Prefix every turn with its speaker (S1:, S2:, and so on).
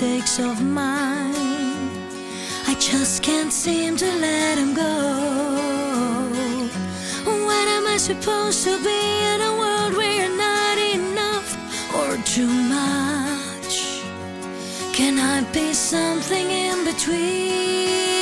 S1: mistakes of mine. I just can't seem to let them go. What am I supposed to be in a world where you're not enough or too much? Can I be something in between?